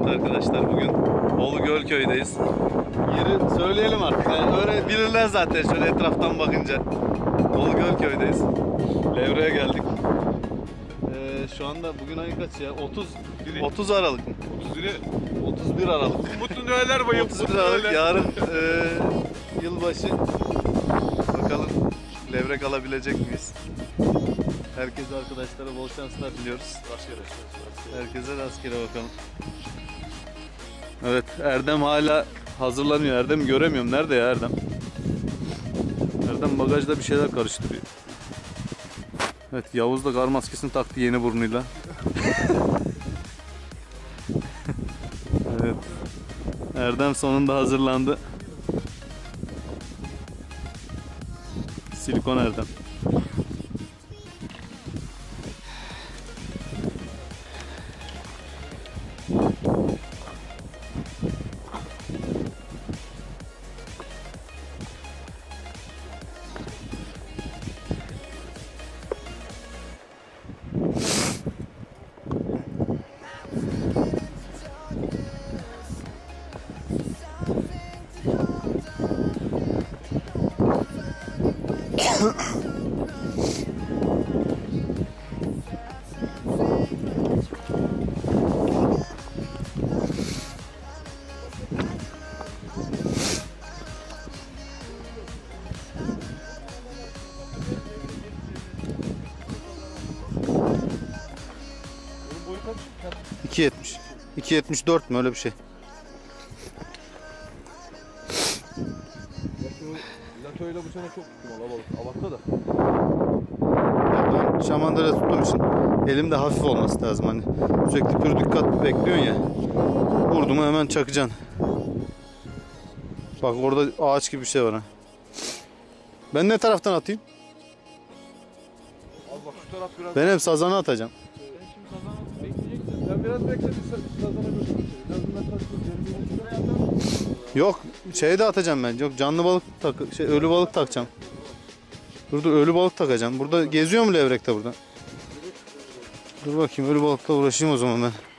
Evet arkadaşlar bugün Bolu Gölköy'deyiz. Yeri söyleyelim artık. Yani öyle bilirler zaten şöyle etraftan bakınca. Bolu Gölköy'deyiz. Levre'ye geldik. Ee, şu anda bugün ayın kaçı ya? 30 30 Aralık mı? 31'i 31 Aralık. Mutlu Noeller bayım. 31 Aralık yarın e, yılbaşı. Bakalım levrek alabilecek miyiz? Herkese arkadaşlara bol şanslar diliyoruz. Herkese rastgele bakalım. Evet Erdem hala hazırlanıyor. Erdem göremiyorum. Nerede ya Erdem? Erdem bagajda bir şeyler karıştırıyor. Evet Yavuz da kar maskesini taktı yeni burnuyla. evet. Erdem sonunda hazırlandı. Silikon Erdem. 2.70. 2.74 mü öyle bir şey. Lato'yla bu sene çok tuttum alabalık. Avakta da. Ya ben şamandıra tuttuğum için elimde hafif olması lazım hani. Sürekli pür dikkat bekliyorsun ya. Vurdu mu hemen çakacaksın. Bak orada ağaç gibi bir şey var ha. Ben ne taraftan atayım? Al bak şu taraf biraz. Ben hep sazana atacağım. Yok şey de atacağım ben. Yok canlı balık tak şey ölü balık takacağım. Burada ölü balık takacağım. Burada geziyor mu levrekte burada? Dur bakayım ölü balıkla uğraşayım o zaman ben.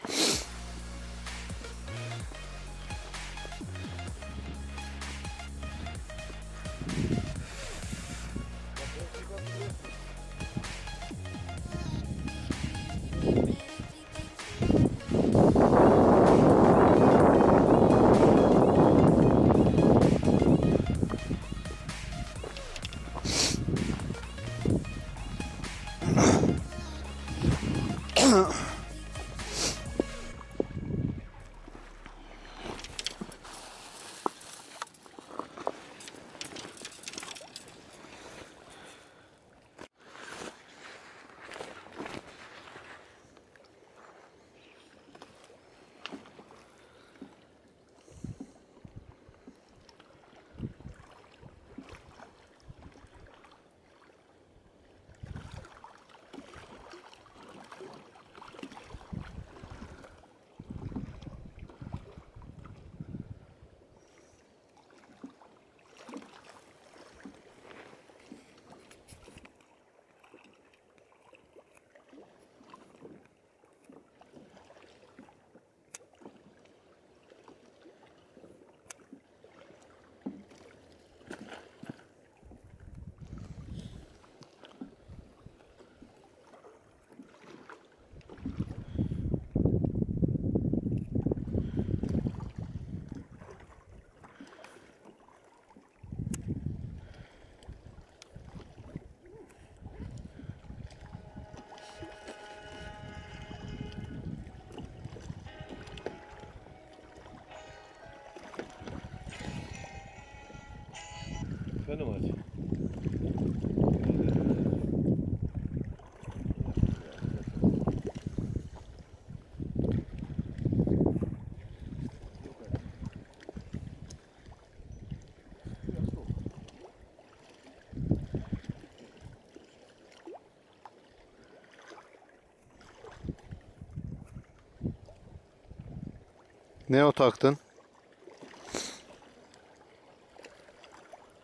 Ne o taktın?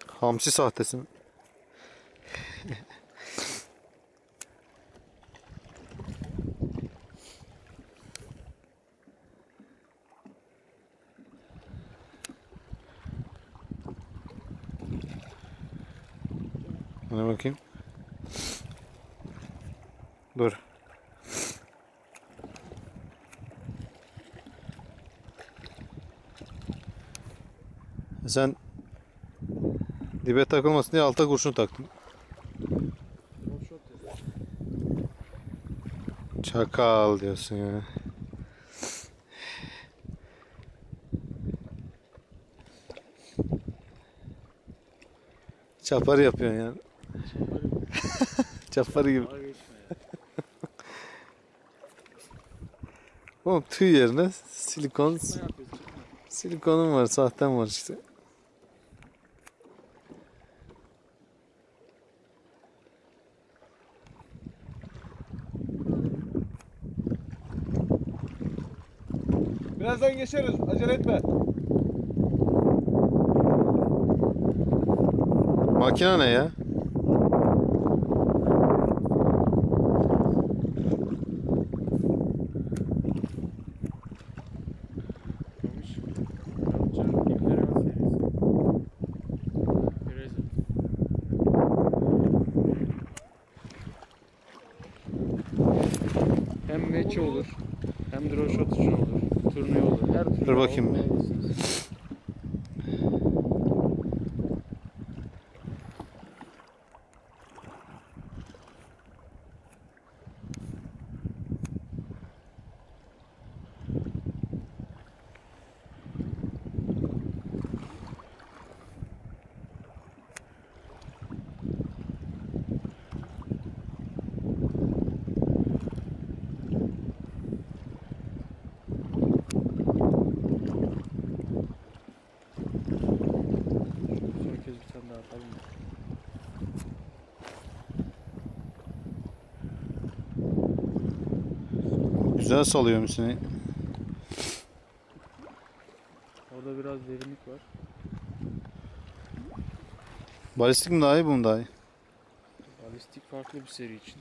Hamsi sahtesi mi? Hadi bakayım. Dur. Sen dibe takılmasın diye alta kurşun ya. Çakal diyorsun ya. Çapar yapıyorsun yani. Çaparı gibi. Oğlum tüy yerine silikon silikonun var, sahten var işte. Birazdan geçeriz. Acele etme. Makine ne ya? Bakayım Güzel salıyor musun? Orada biraz derinlik var. Balistik mi daha iyi, bu mu daha iyi? Balistik farklı bir seri için.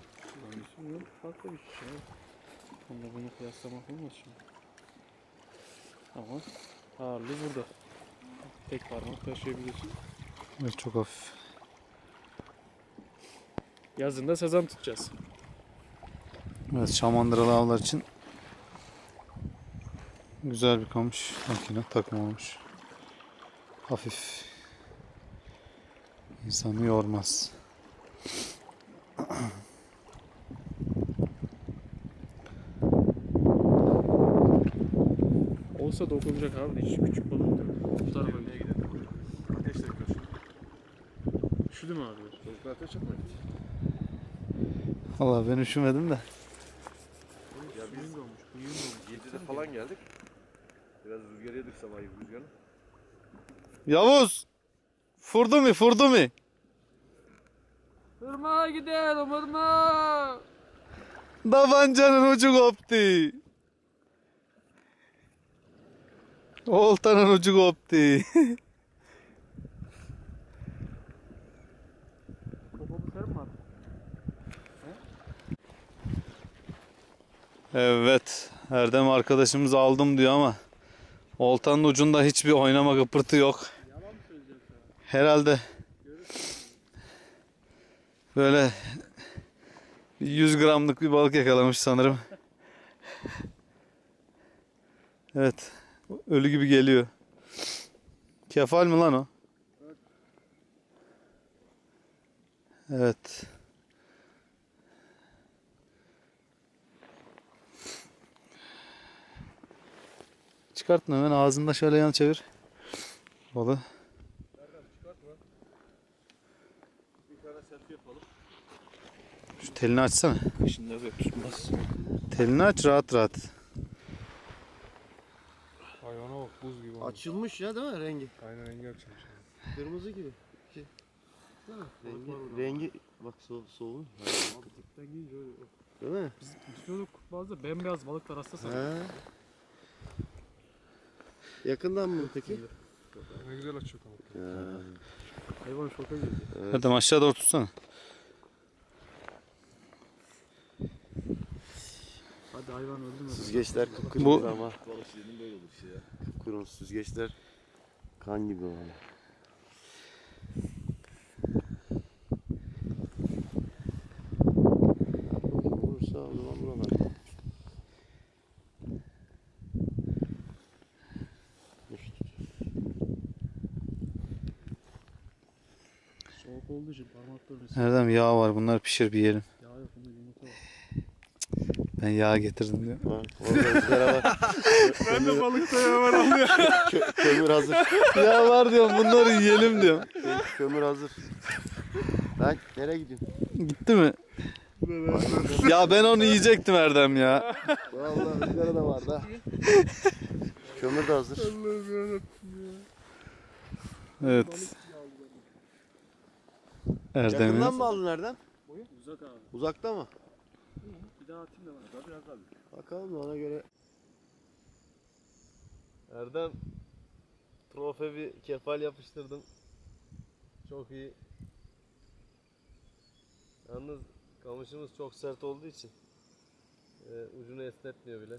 Yok farklı bir şey. Onunla bunu kıyaslamak olmaz şimdi. Ama ağırlığı burada. Tek parmak taşıyabiliyorsun. Evet, çok hafif. Yazında sazan tutacağız. Evet, şamandıralı avlar için güzel bir kamış makine takım olmuş. Hafif. İnsanı yormaz. Olsa dokunacak abi de hiç küçük balık da. Bu tarafa gidelim. Ateş de yaklaşık. Üşüdü mü abi? Çocuklar ateş yapmayın. Valla ben üşümedim de. Ya biz dolmuş, buyun dolmuş. 7'de falan geldik. Rüzgar yedik sabah rüzgarı. Yavuz! Furdu mu? Furdu mu? Irmağa gidelim ırmağa. Davancanın ucu koptu. Oltanın ucu koptu. Mi? Evet. Erdem arkadaşımız aldım diyor ama oltanın ucunda hiçbir oynama kıpırtı yok. Herhalde böyle 100 gramlık bir balık yakalamış sanırım. Evet. Ölü gibi geliyor. Kefal mi lan o? Evet. Çıkartın hemen ağzında şöyle yan çevir. Balı. Şu telini açsana. Şimdi evet tutmaz. Telini aç rahat rahat. Hayvana bak buz gibi. Açılmış ya değil mi rengi? Aynen rengi açılmış. Kırmızı gibi. Şey. Değil mi? Rengi, rengi bak so soğuk. Dipten giyince öyle. Değil mi? Biz istiyorduk bazı bembeyaz balıklar hasta sanırım. He. Yakından mı peki? Ne güzel açıyor. Ya. Hayvan şoka girdi. Erdem aşağı doğru tutsana. Hadi hayvan öldü mü? Süzgeçler Bu- kıpkırmızı ama. Balık sizin böyle olur işte ya. Kıpkırmızı süzgeçler kan gibi yani. ufak olduğu Erdem yağ var bunlar pişir bir yiyelim. Yağ yok bunda yumurta var. Ben yağ getirdim diyor. Ha, orada ızgara var. Ben de balıkta ya var anlıyor. Kö- kömür hazır. yağ var diyorum bunları yiyelim diyorum. Kömür hazır. Lan nereye gidiyorsun? Gitti mi? ya ben onu yiyecektim Erdem ya. Vallahi ızgara da var da. Kömür de hazır. Evet. Erdem'in Yakından mı aldın nereden? Uzak abi. Uzakta mı? Bir daha atayım da bana. Biraz daha. Bakalım da ona göre. Erdem trofe bir kefal yapıştırdım. Çok iyi. Yalnız kamışımız çok sert olduğu için e, ucunu esnetmiyor bile.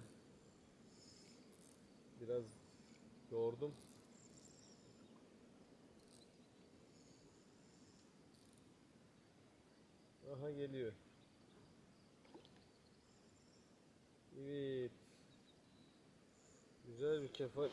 Biraz yordum. Aha geliyor. Evet. Güzel bir kefal.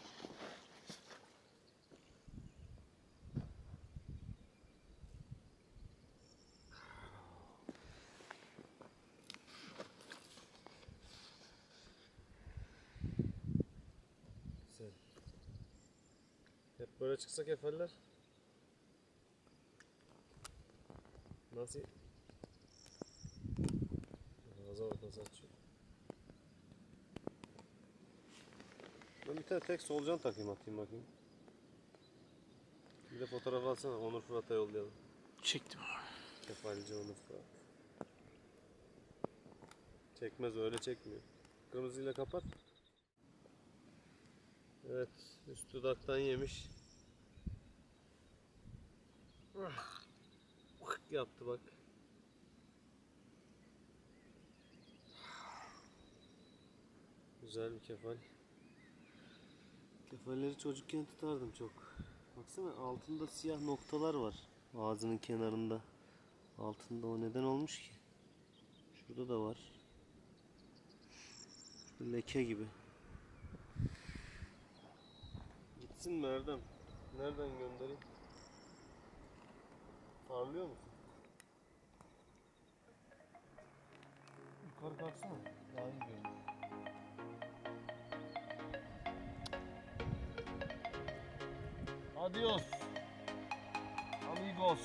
Güzel. Hep böyle çıksa kefaller. Nasıl? Nasıl açıyor. Ben bir tane tek solucan takayım atayım bakayım. Bir de fotoğraf alsana Onur Fırat'a yollayalım. Çektim. Kefalci Onur Fırat. Çekmez öyle çekmiyor. Kırmızıyla kapat. Evet üst dudaktan yemiş. Yaptı bak. Güzel bir kefal. Kefalleri çocukken tutardım çok. Baksana altında siyah noktalar var. Ağzının kenarında. Altında o neden olmuş ki? Şurada da var. Şurada leke gibi. Gitsin mi Erdem? Nereden göndereyim? Parlıyor musun? Yukarı kalksana. Adiós, amigos.